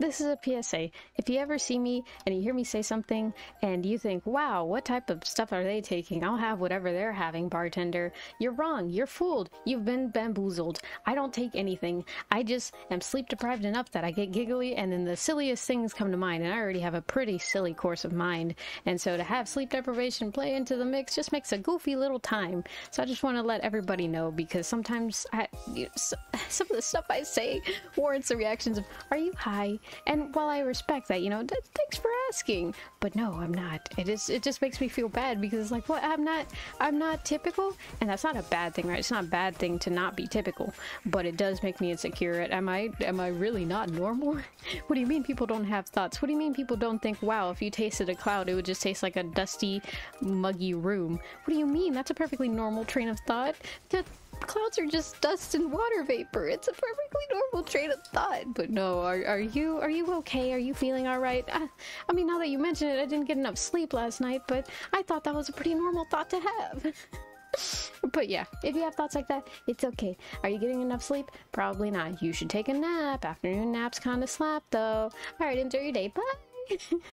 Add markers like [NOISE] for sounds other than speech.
this is a PSA. If you ever see me and you hear me say something and you think, wow, what type of stuff are they taking? I'll have whatever they're having, bartender. You're wrong. You're fooled. You've been bamboozled. I don't take anything. I just am sleep deprived enough that I get giggly and then the silliest things come to mind. And I already have a pretty silly course of mind. And so to have sleep deprivation play into the mix just makes a goofy little time. So I just want to let everybody know because sometimes I, you know, so, [LAUGHS] some of the stuff I say warrants the reactions of, are you high? And while I respect that, you know, th- thanks for asking, but no, I'm not. It is. It just makes me feel bad because it's like, what? I'm not. I'm not typical, and that's not a bad thing, right? It's not a bad thing to not be typical, but it does make me insecure. Am I? Am I really not normal? [LAUGHS] what do you mean people don't have thoughts? What do you mean people don't think, wow, if you tasted a cloud, it would just taste like a dusty, muggy room? What do you mean? That's a perfectly normal train of thought. Clouds are just dust and water vapor. It's a perfectly normal train of thought. But no, are, are you are you okay? Are you feeling all right? I, I mean, now that you mention it, I didn't get enough sleep last night, but I thought that was a pretty normal thought to have. [LAUGHS] but yeah, if you have thoughts like that, it's okay. Are you getting enough sleep? Probably not. You should take a nap. Afternoon naps kind of slap though. All right, enjoy your day. Bye. [LAUGHS]